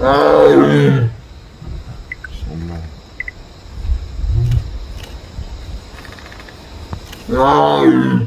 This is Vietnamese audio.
Oh. Wow.